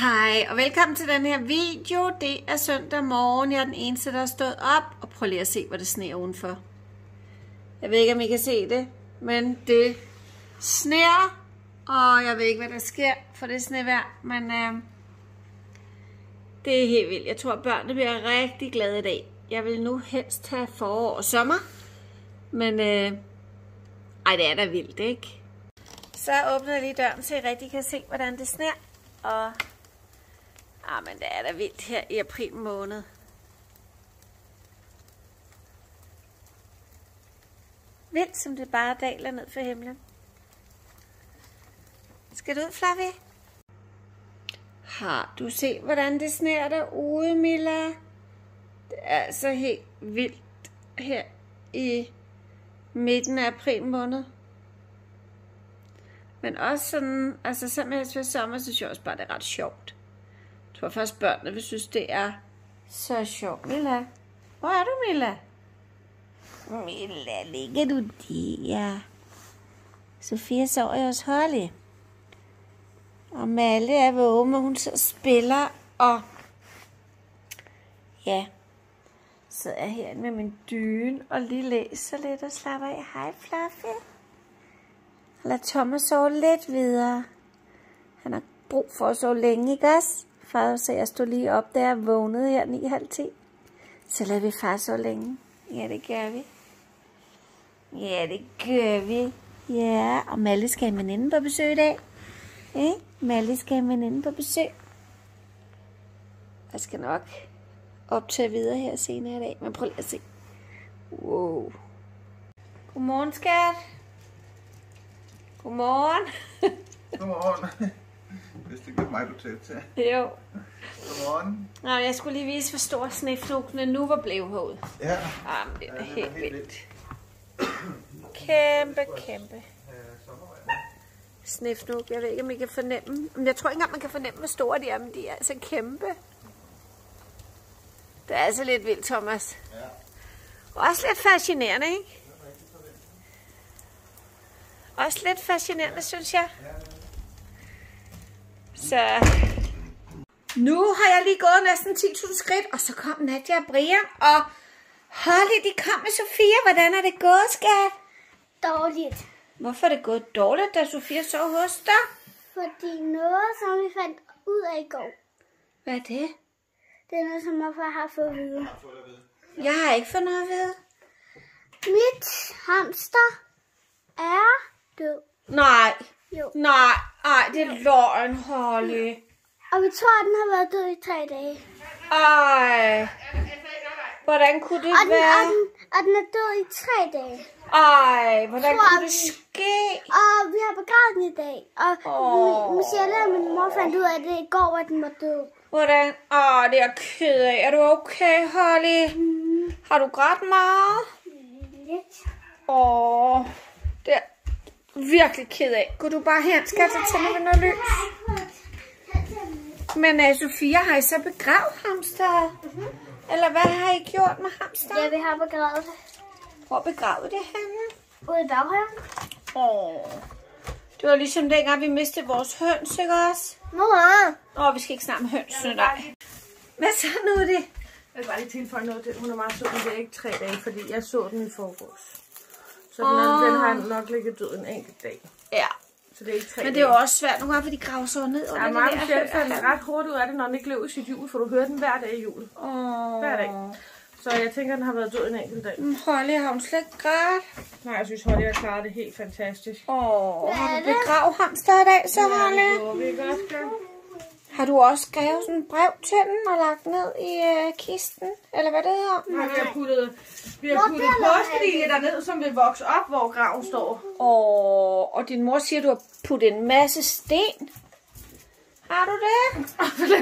Hej og velkommen til den her video. Det er søndag morgen. Jeg er den eneste, der er stået op. Og prøv lige at se, hvor det sneer udenfor. Jeg ved ikke, om I kan se det, men det sneer. Og jeg ved ikke, hvad der sker, for det snevejr. Men øh, det er helt vildt. Jeg tror, børnene bliver rigtig glade i dag. Jeg vil nu helst have forår og sommer. Men øh, ej, det er da vildt, ikke? Så åbner jeg lige døren, så I rigtig kan se, hvordan det sneer. Og ah, men det er da vildt her i april måned. Vildt, som det bare daler ned for himlen. Skal du ud, Flavie? Har du set, hvordan det sner derude, Milla? Det er altså helt vildt her i midten af april måned. Men også sådan, altså selvom jeg er sommer, så synes jeg også bare, det er ret sjovt. Jeg tror først, børnene vil synes, det er så sjovt. Mila. hvor er du, Mila? Mila, ligger du der? Sofia sover jo også Holly. Og Malle er vågen, og hun så spiller, og ja, så er jeg her med min dyne og lige læser lidt og slapper af. Hej, Fluffy. Lad Thomas sove lidt videre. Han har brug for at sove længe, ikke også? Far så jeg stod lige op, da jeg vågnede her 9.30. Så lader vi far så længe. Ja, det gør vi. Ja, det gør vi. Ja, og Malle skal have veninde på besøg i dag. Eh? Malle skal have veninde på besøg. Jeg skal nok optage videre her senere i dag, men prøv lige at se. Wow. Godmorgen, skat. Godmorgen. Godmorgen. Hvis det ikke er mig, du talte til. jo. Godmorgen. Nå, jeg skulle lige vise, hvor stor snefnugene nu var blevet herude. Ja. Jamen, det er Ja, helt helt vildt. Kæmpe, kæmpe snefnug. Jeg ved ikke, om I kan fornemme. Men jeg tror ikke engang, man kan fornemme, hvor store de er, men de er altså kæmpe. Det er altså lidt vildt, Thomas. Ja. Også lidt fascinerende, ikke? Også lidt fascinerende, synes jeg. Så nu har jeg lige gået næsten 10.000 skridt, og så kom Nadia og Brian, og Holly, de kom med Sofia. Hvordan er det gået, skat? dårligt. Hvorfor er det gået dårligt, da Sofia sov hos dig? Fordi noget, som vi fandt ud af i går, Hvad er det? det er noget, som morfar har fået at vide. Jeg har ikke fået noget at vide. Mit hamster er død. Nej, Jo. nej, ej, det er løgn, Holly. Og vi tror, at den har været død i tre dage. Ej, hvordan kunne det Og den, og være? den, og den er død i tre dage. Ej, hvordan Tror kunne det ske? Og vi har begravet den i dag. Og oh. Michelle og min mor fandt ud af det i går, at den var død. Hvordan? Åh, det er jeg ked af. Er du okay, Holly? Har du grædt meget? Lidt. Åh, er virkelig ked af. Gå du bare hen, skal jeg tænde ved noget lys? Men uh, Sofia, har I så begravet hamster? Eller hvad har I gjort med hamster? Ja, vi har begravet det. Hvor begravet det henne? Ude i baghaven. Åh, det var ligesom dengang, vi mistede vores høns, ikke også? Mor! Åh, vi skal ikke snakke om hønsene, nej. Hvad så nu er det? Jeg vil bare lige tilføje noget til. Hun er meget sød, men det er ikke tre dage, fordi jeg så den i forgårs. Så den, er, den har nok ligget død en enkelt dag. Ja, Så det er ikke tre men det er jo dage. også svært nogle gange, fordi de graver så ned under Ja, det meget der hø- fandt ret hurtigt ud af det, når den ikke løb i sit jul, for du hører den hver dag i jul. Åh. Hver dag. Så jeg tænker, den har været død en enkelt dag. Men Holly, har hun slet ikke grædt? Nej, jeg synes, Holly har klaret det helt fantastisk. Åh, har du begravet hamster i dag, så Holly? Så vi godt skal. Har du også skrevet sådan et brev til den og lagt ned i øh, kisten? Eller hvad det hedder? Nej, vi har puttet, vi har puttet påskelinje derned, som vil vokse op, hvor graven står. Åh, og din mor siger, du har puttet en masse sten. Har du det?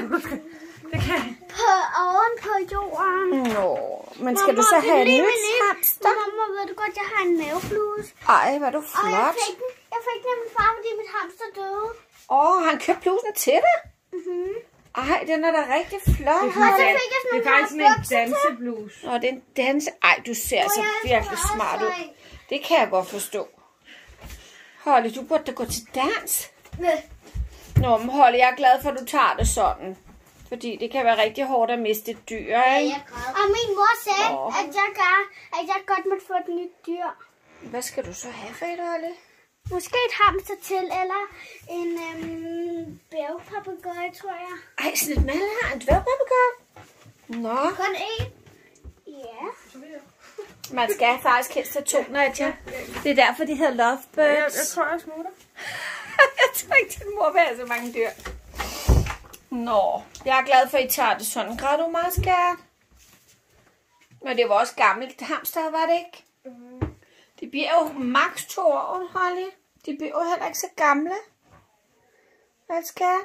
det kan jeg. På, oven på jorden. Nå, men skal du så det have en lige ny min lille- hamster? Mamma, ved du godt, jeg har en mavebluse. Ej, hvor er du Og jeg flot. fik, den, jeg fik den af min far, fordi mit hamster døde. Åh, han købte blusen til dig? Mm-hmm. Ej, den er da rigtig flot. Fik jeg sådan Det er faktisk sådan en dansebluse. Nå, det er en danse. Ej, du ser så virkelig smart ud. Det kan jeg godt forstå. Holly, du burde da gå til dans. Med Nå, men Holly, jeg er glad for, at du tager det sådan. Fordi det kan være rigtig hårdt at miste et dyr, ikke? Jeg græd. Og min mor sagde, at jeg, gør, at jeg godt måtte få et nyt dyr. Hvad skal du så have for et, Holly? Måske et hamster til, eller en øhm, bævpapagøje, tror jeg. Ej, sådan et malle har en dværgpapagøje. Nå, Kun én? Ja. man skal faktisk helst have to, Nadja. Det er derfor, de hedder Jeg, jeg lovebirds. tror, jeg smutter. jeg tror ikke, din mor vil have så mange dyr. Nå, jeg er glad for, at I tager det sådan. Græd du meget, skat? Men det var også gammelt hamster, var det ikke? De bliver jo maks to år, Holly. De bliver jo heller ikke så gamle. Hvad skal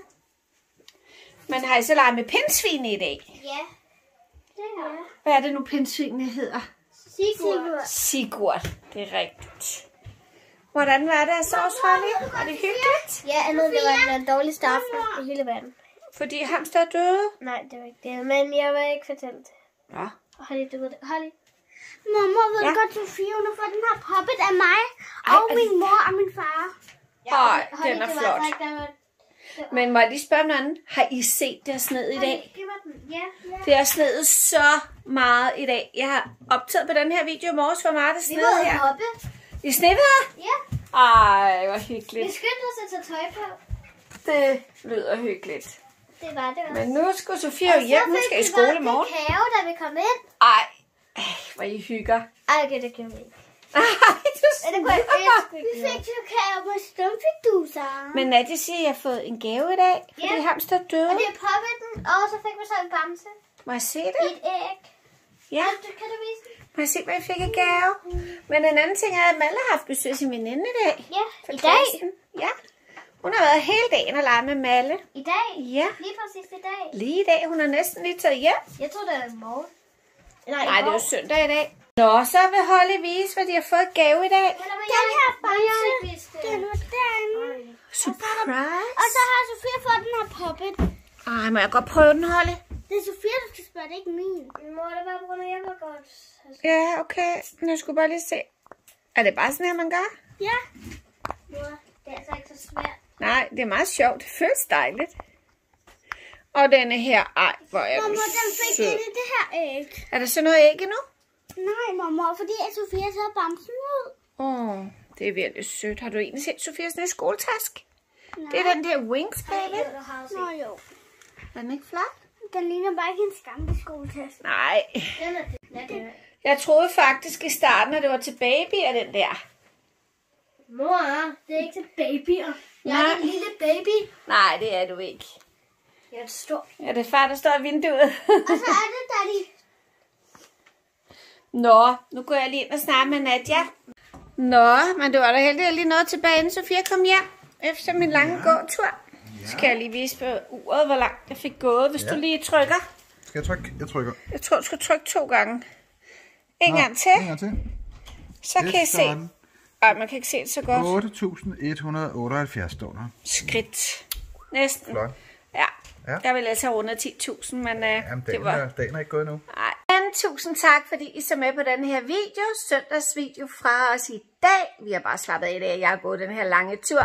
Men har I så leget med pindsvin i dag? Ja. Det har jeg. Hvad er det nu, pindsvinene hedder? Sigurd. Sigurd. Det er rigtigt. Hvordan var det så også, Holly? Var det hyggeligt? Ja, jeg ved, det var den dårligste aften i hele verden. Fordi hamster er døde? Nej, det var ikke det. Men jeg vil ikke fortælle det. Ja. Holly, du ved det. Holly. Mamma ved Ja. ja. godt, Sofie, hun har fået den her poppet af mig, Ej, og min mor og min far. Ej, Holly, den er flot. altså der Men må jeg lige spørge om noget? Har I set det sned i dag? Ja, ja. Det er snedet så meget i dag. Jeg har optaget på den her video i morges, hvor meget det Vi sned her. hoppe. I snevejr? Ja, Ej, hvor vi hyggeligt. skyndte os at tage tøj på. Det lyder hyggeligt. Det var det også. Men nu skal Sofia jo hjem. Nu skal i skole i morgen. kakao, da vi kom ind. Ej, hvor I hygger. Ej, okay, det kan vi ikke. Ej, du Ja, det kunne jeg snyder. Vi fik kakao med stumfiduser. Men Nadia siger, at jeg har fået en gave i dag, fordi Ja. hamster er døde. Og det er poppeten, og så fik vi så en bamse Må jeg se det? et æg. Ja, Kan du, kan du vise den? må jeg se, hvad jeg fik i gave? Men en anden ting er, at Malle har haft besøg af sin veninde i dag. Ja, i dag. klassen. Ja. Hun har været hele dagen og leget med Malle. I dag? Ja, Lige præcis i dag. lige i dag. Hun har næsten lige taget hjem. Jeg tror, det er i morgen. Nej, Nej, det er jo søndag i dag. Nå, så vil Holly vise, hvad de har fået gave i dag. Den her bamse, den var den. Surprise. Og så har Sofia fået den her poppet. Ej, må jeg godt prøve den, Holly? Det er Sofia, der skal spørge, det er ikke min. Må det grund af, jeg var godt? Ja, okay. Men jeg skulle bare lige se. Er det bare sådan her, man gør? Ja. Mor, det er altså ikke så svært. Nej, det er meget sjovt. Det føles dejligt. Og denne her, ej, hvor er Mamma, den den fik sød. det her æg. Er der så noget æg endnu? Nej, mamma, fordi at Sofia så bamsen ud. Åh, oh, det er virkelig sødt. Har du egentlig set Sofias nye skoletask? Det er den der Wings, baby. Nå jo. Er den ikke flot? Den ligner bare ikke en skamlig skoletest. Nej. Den er det. Jeg troede faktisk i starten, at det var til babyer, den der. Mor, det er ikke til babyer. Jeg Nej. er en lille baby. Nej, det er du ikke. Jeg er et stort. Ja, det er far, der står i vinduet. Og så er det daddy. Nå, nu går jeg lige ind og snakker med Nadia. Nå, men det var da heldigt, at jeg lige nåede tilbage, inden Sofia kom hjem. Efter min lange gåtur. Skal jeg lige vise på uret, hvor langt jeg fik gået, hvis Ja. du lige trykker. Skal jeg trykke? Jeg trykker. Jeg tror, du skal trykke to gange. En Nå, gang til, En gang til. så kan I se. Sådan. Ej, man kan ikke se det så godt. 8.178 står der. Skridt. Næsten. Flot. Ja. Ja. Jeg vil altså have rundet 10.000, men uh, Jamen, det var... er, dagen er ikke gået nu. Nej. Men tusind tak, fordi I så med på den her video. Søndagsvideo fra os i dag. Vi har bare slappet af i dag, at jeg har gået den her lange tur.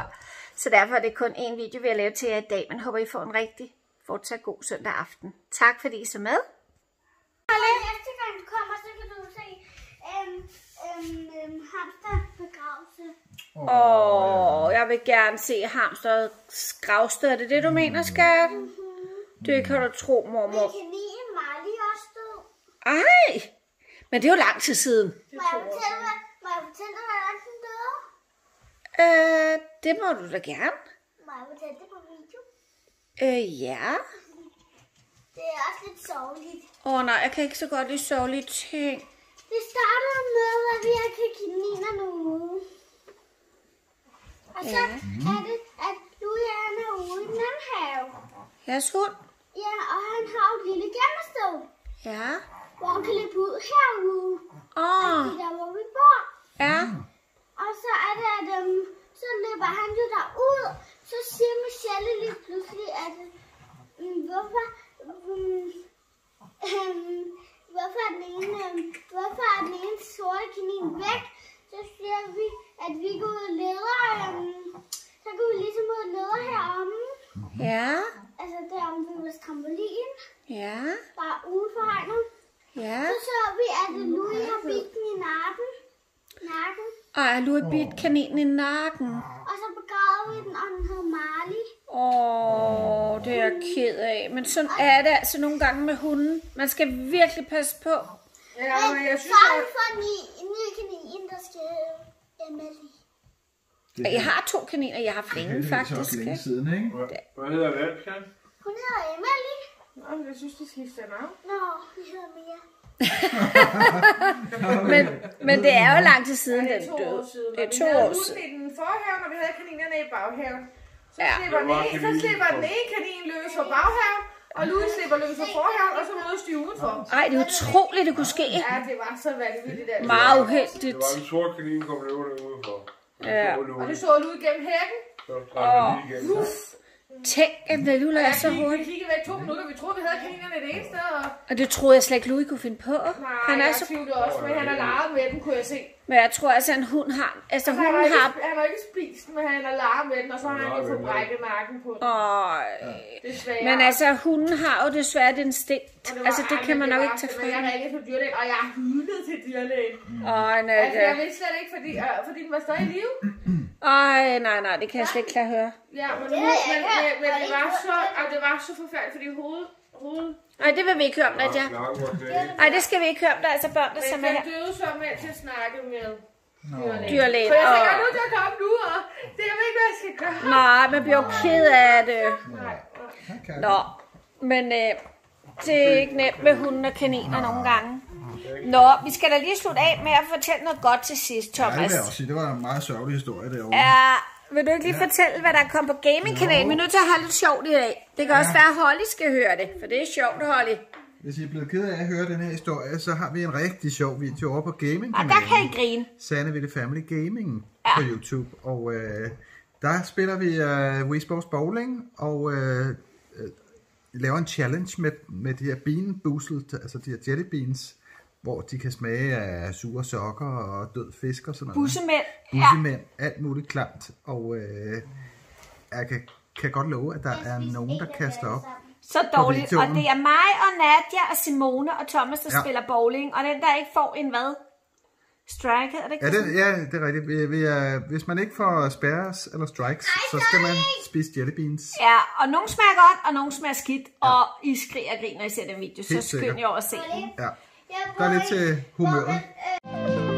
Så derfor er det kun en video, vi har lavet til jer i dag. Men håber, I får en rigtig fortsat god søndag aften. Tak, fordi I så med. Næste gang du kommer, så kan du se en um, um, hamsterbegravelse. Åh, oh, jeg vil gerne se hamster gravsted. Er det det, du mener, skat? Det kan du tro, Men mormor. kaninen Marley også død. Ej, men det er jo lang tid siden. Må jeg fortælle, hvad, må jeg fortælle dig, hvordan den døde? Øh, det må du da gerne. Må jeg fortælle det på video? Øh, ja. Det er også lidt sørgeligt. Åh oh, nej, jeg kan ikke så godt lide sørgelige ting. Det starter med, at vi har til kaninerne ude. Og så Ja. er det, at Louis er ude i den anden have. Jeres hund? Ja, og han har et lille gemmested, Ja. hvor han kan løbe ud herude. Åh, oh, Det er der, hvor vi bor. ja. Og så er det, at um, så løber han jo derud. Så siger Michelle lige pludselig, at um, hvorfor, um, um, hvorfor, er den ene, um, hvorfor er den ene sorte kanin væk? Så siger vi, at vi går ud og leder. Um, så går vi ligesom ud og leder heromme. Ja, Altså der om vi var trampolin, ja, bare uden for hegnet. ja. Så så vi, at Louis har bidt den i nakken. nakken. Ej, du har bidt kaninen i nakken. Og så begravede vi den, og den hed Marley. Åh, det er jeg ked af. Men sådan er det altså nogle gange med hunden. Man skal virkelig passe på. Ja, men jeg synes, Far at... for en ny, ny kanin, der skal Emily. Og Jeg har to kaniner, jeg har haft længe Det er så faktisk. siden, ikke? Hvad hedder det? Hun hedder Emily. Nå, jeg synes, de skifter navn. Nå, vi hedder Mia. Men, men det er jo lang tid siden, Det den er to døde. år siden. Det er vi to havde år hunden siden. i den forhave, og vi havde kaninerne i baghaven. Så Ja. slipper, den Det ene, så slipper den ene kanin løs fra baghaven, og Louis slipper løs fra forhaven, og så mødes de udenfor. Ej, det er utroligt, det kunne ske. Ja, det var så vanvittigt. Meget Det uheldigt. var en sort kanin, kom løbende udenfor. Ja. Og det så Louis gennem hækken. Så lige igennem. Tænk, at den lille er Jeg så kiggede, vi hurtigt. kiggede væk to minutter. Vi troede, vi havde kaninerne det ene sted. Og... Og det troede jeg slet ikke, Louis kunne finde på. Nej, Han er jeg så... tvivlede også, men han har leget med den, kunne jeg se. Men jeg tror altså, en hund har... Altså, Han har, hunden ikke, har... han har ikke spist den, men han har leget med den, og så har han jo fået brækket nakken på den. Øj. Desværre. Men altså, hunden har jo desværre et instinkt. Og var- Altså, det ej, kan man det nok var- ikke tage det fra Jeg ringede til dyrlægen, og jeg hylede til dyrlægen. Øj, nej, Altså, jeg det... vidste slet ikke, fordi, øh, fordi den var stadig i live. Øj, nej, nej, det kan jeg slet ikke klare høre. Ja, men, Det men, men, ikke men, Var det, det var ikke så, og det var så forfærdeligt, fordi hovedet, hovedet, Nej, det vil vi ikke høre om, var knækket. Nej, det skal vi ikke høre om. Der er altså børn, der men med den her. døde så med til at snakke med dyrlægen. Dyrlægen. Så jeg tænker, Og... nu til at komme nu, og det jeg ved ikke, hvad jeg skal gøre. Nej, man bliver jo ked af det. Nej, nej. Nå, men øh, det er ikke nemt med hunde og kaniner nogle gange. Nå, vi skal da lige slutte af med at fortælle noget godt til sidst, Ja, det Thomas. vil jeg også sige. Det var en meget sørgelig historie derovre. Ja, vil du ikke lige fortælle, hvad der kom på gamingkanalen? Vi er nødt til at have lidt sjovt i dag. Det kan også være, at Holly skal høre det, for det er sjovt, Holly. Hvis I er blevet ked af at høre den her historie, så har vi en rigtig sjov video over på gaming Og der kan I grine. Sanne ved det Family Gaming Ja. på YouTube. Og øh, der spiller vi øh, Wii Sports Bowling, og øh, øh, laver en challenge med, med de her bean boozled, altså de her jelly beans, hvor de kan smage af sure sokker og død fisk og sådan noget. Bussemænd. Ja. Bussemænd, alt muligt klamt. Og øh, jeg kan, kan godt love, at der er nogen, der kaster op. Så dårligt. Og det er mig og Nadia og Simone og Thomas, der Ja. spiller bowling. Og den, der ikke får en hvad? Strike, er det ikke Ja, det, ja, det er rigtigt. Vi, vi er, hvis man ikke får spærres eller strikes, så skal man spise jelly beans. Ja, og nogle smager godt, og nogle smager skidt. Og I skriger og griner, når I ser den video. Så Helt skynd sikkert. jer over at se den. Ja, Jeg der er lidt til humøret.